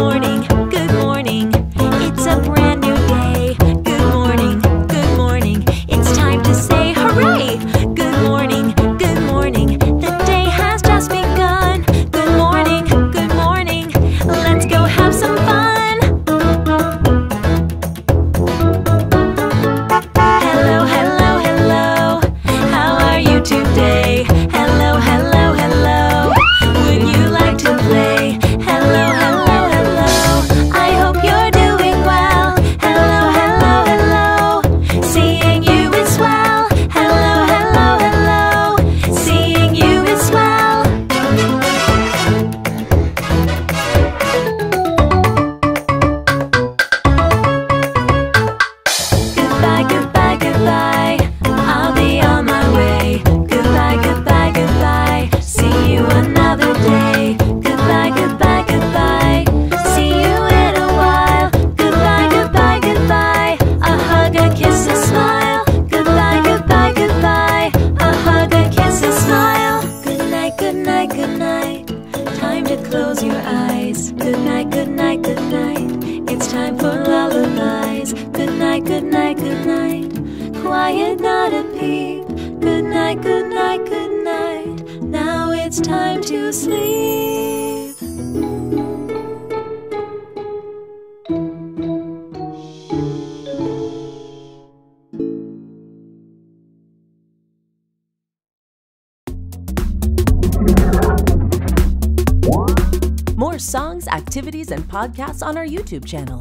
morning, good morning. It's a brand new day. Good morning, good morning. It's time to say hooray! Good morning, good morning. The day has just begun. Good morning, good morning. Let's go have some fun. Hello, hello, hello. How are you today? to close your eyes. Good night, good night, good night. It's time for lullabies. Good night, good night, good night. Quiet, not a peep. Good night, good night, good night. Now it's time to sleep. Thank you. More songs, activities, and podcasts on our YouTube channel.